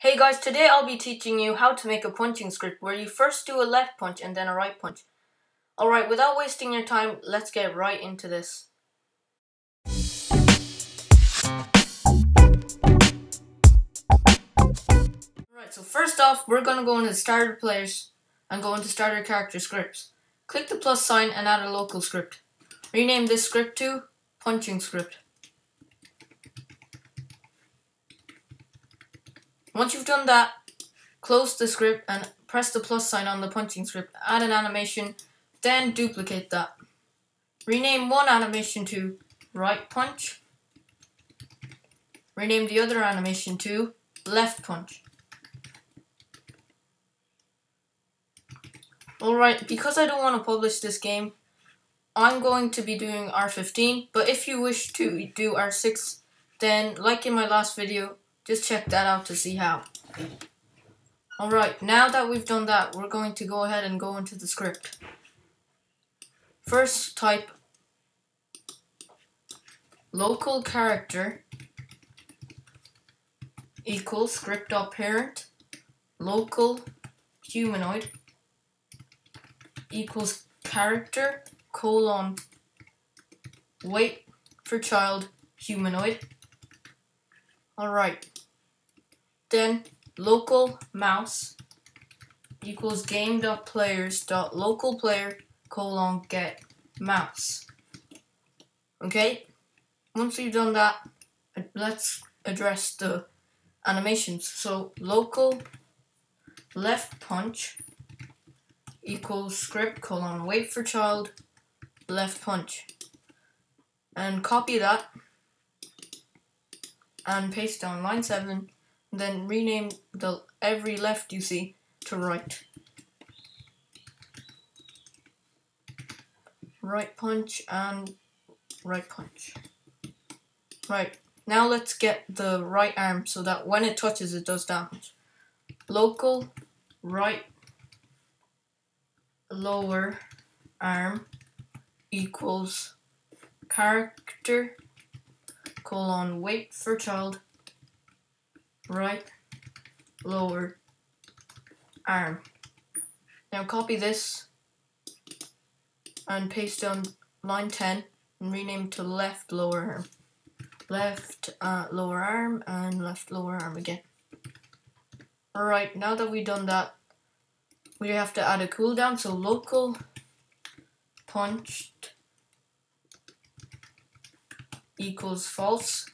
Hey guys, today I'll be teaching you how to make a punching script where you first do a left punch and then a right punch. Alright, without wasting your time, let's get right into this. Alright, so first off, we're going to go into starter players and go into starter character scripts. Click the plus sign and add a local script. Rename this script to punching script. Once you've done that, close the script and press the plus sign on the punching script. Add an animation, then duplicate that. Rename one animation to right punch. Rename the other animation to left punch. Alright, because I don't want to publish this game, I'm going to be doing R15, but if you wish to do R6, then like in my last video, just check that out to see how. Alright, now that we've done that, we're going to go ahead and go into the script. First type local character equals script.parent local humanoid equals character colon wait for child humanoid. Alright. Then local mouse equals game.players.local player colon get mouse. Okay? Once you've done that, let's address the animations. So local left punch equals script colon wait for child left punch. And copy that and paste down line 7 then rename the every left you see to right. Right punch and right punch. Right, now let's get the right arm so that when it touches it does damage. Local right lower arm equals character colon wait for child right lower arm. Now copy this and paste on line 10 and rename to left lower arm. Left uh, lower arm and left lower arm again. Alright, now that we've done that, we have to add a cooldown. So local punched equals false.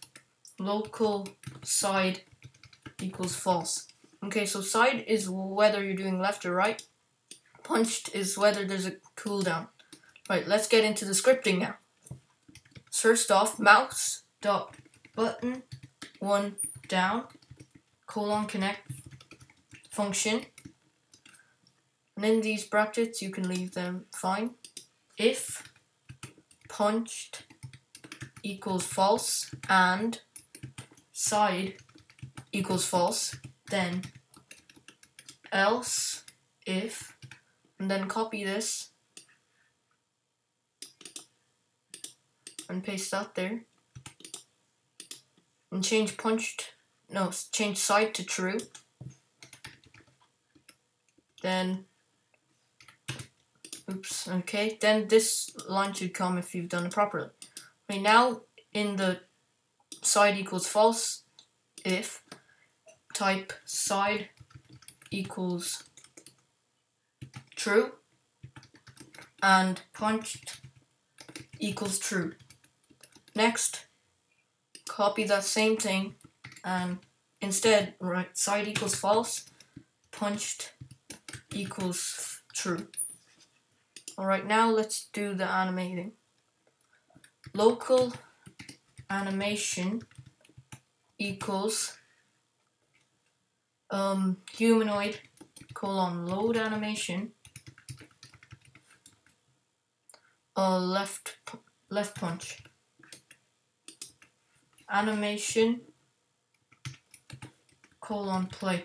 Local side equals false. Okay, so side is whether you're doing left or right. Punched is whether there's a cooldown. Right, let's get into the scripting now. First off, mouse dot button one down colon connect function. And in these brackets, you can leave them fine. If punched equals false and side equals false, then else if, and then copy this and paste that there. And change punched, no, change side to true. Then, oops, okay, then this line should come if you've done it properly. Okay, now in the side equals false, if type side equals true and punched equals true. Next, copy that same thing and instead write side equals false, punched equals true. Alright, now let's do the animating. Local animation equals um, humanoid colon load animation. Uh, left left punch. Animation. Colon play.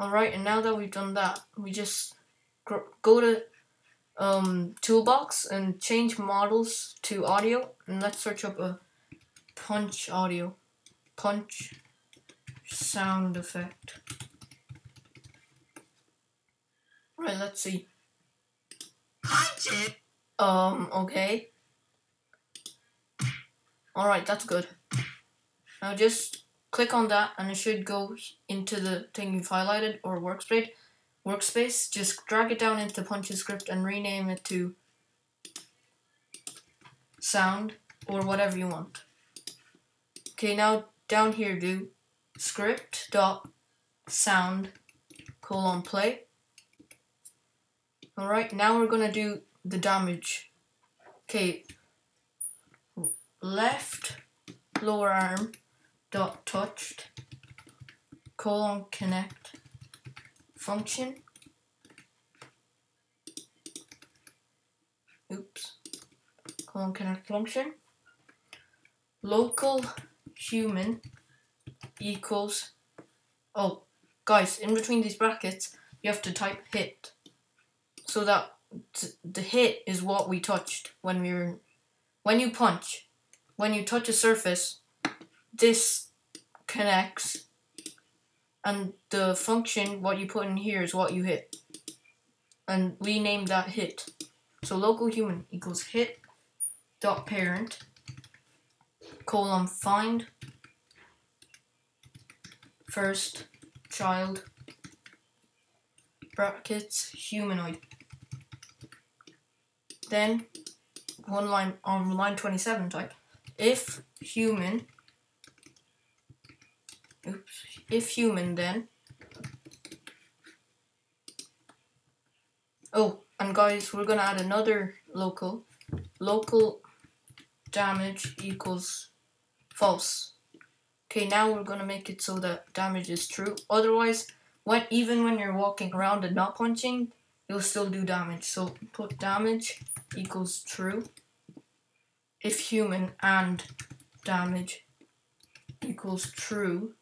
Alright and now that we've done that we just go to um, toolbox and change models to audio. And let's search up a punch audio. Punch sound effect. Right, let's see. Punch it. Um, okay. Alright, that's good. Now just click on that and it should go into the thing you've highlighted or workspace. Workspace, just drag it down into Punch's script and rename it to sound or whatever you want. Okay, now down here do script dot sound colon play. Alright, now we're gonna do the damage. Okay, left lower arm dot touched colon connect function. Oops. Colon connect function. Local human equals. Oh, guys, in between these brackets, you have to type hit. So that the hit is what we touched when we were. When you punch, when you touch a surface, this connects and the function what you put in here is what you hit. And we name that hit. So local human equals hit dot parent colon find first child brackets humanoid. Then one line on line 27 type. If human if human then. Oh and guys we're gonna add another local. Local damage equals false. Okay now we're gonna make it so that damage is true. Otherwise when even when you're walking around and not punching you'll still do damage. So put damage equals true. If human and damage equals true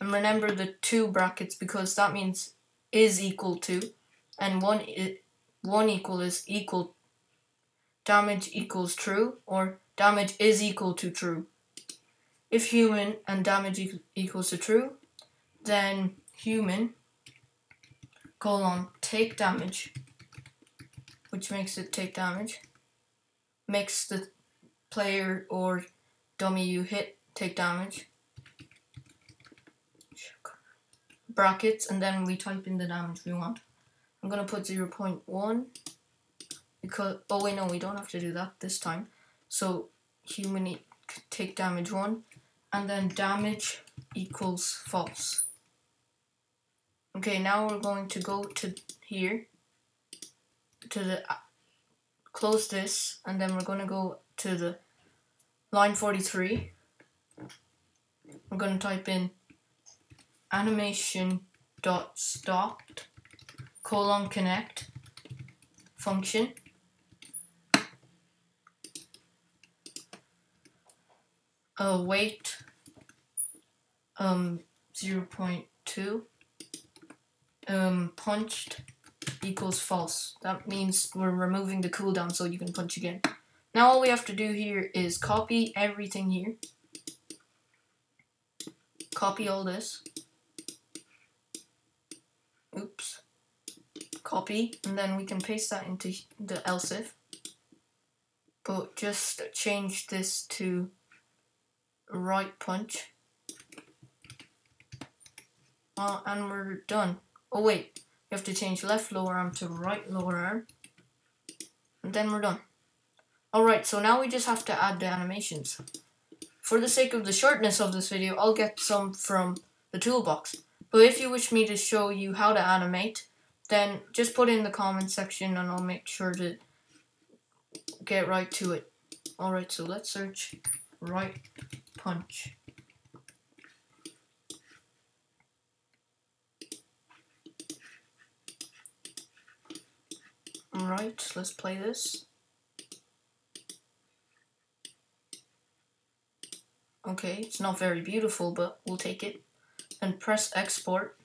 and remember the two brackets because that means is equal to, and one one equal is equal. Damage equals true, or damage is equal to true. If human and damage equals to true, then human colon take damage, which makes it take damage, makes the player or dummy you hit take damage, brackets and then we type in the damage we want. I'm gonna put 0 0.1 because oh wait no we don't have to do that this time. So human take damage 1 and then damage equals false. Okay now we're going to go to here to the uh, close this and then we're going to go to the line 43 we're going to type in animation dot stopped colon connect function. Uh, wait. Um 0.2 um punched equals false. That means we're removing the cooldown so you can punch again. Now all we have to do here is copy everything here. Copy all this copy, and then we can paste that into the else if. But just change this to right punch. Uh, and we're done. Oh wait, we have to change left lower arm to right lower arm. And then we're done. Alright, so now we just have to add the animations. For the sake of the shortness of this video, I'll get some from the toolbox. But if you wish me to show you how to animate, then just put in the comment section and I'll make sure to get right to it. Alright, so let's search right punch. Alright, let's play this. Okay, it's not very beautiful, but we'll take it and press export,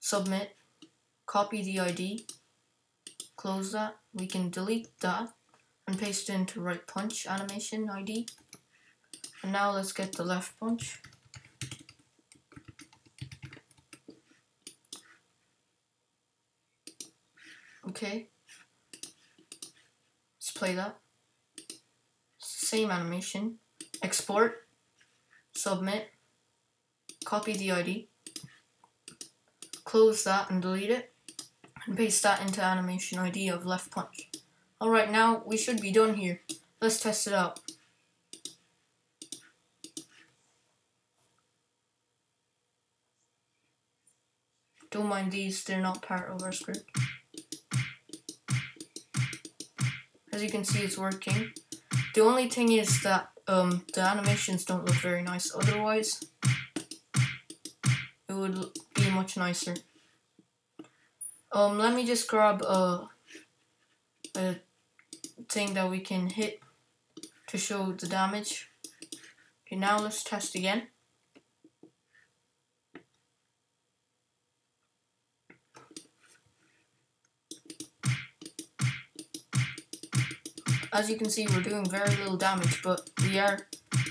submit, copy the ID, close that. We can delete that and paste it into right punch animation ID. And now let's get the left punch. Okay. Let's play that. Same animation. Export. Submit. Copy the ID. Close that and delete it. And paste that into animation ID of left punch. Alright, now we should be done here. Let's test it out. Don't mind these, they're not part of our script. As you can see, it's working. The only thing is that um, the animations don't look very nice. Otherwise, it would be much nicer. Um, let me just grab a, a thing that we can hit to show the damage. Okay, now let's test again. As you can see, we're doing very little damage, but we are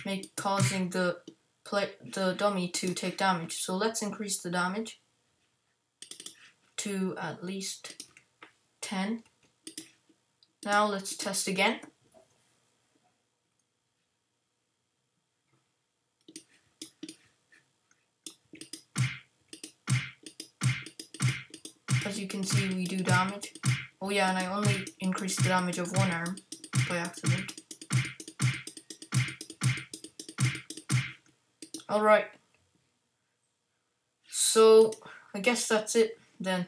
make, causing the play, the dummy to take damage. So let's increase the damage to at least 10. Now let's test again. As you can see, we do damage. Oh yeah, and I only increased the damage of one arm by accident. Alright. So, I guess that's it then.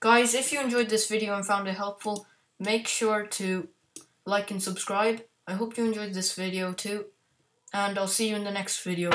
Guys, if you enjoyed this video and found it helpful, make sure to like and subscribe. I hope you enjoyed this video too. And I'll see you in the next video.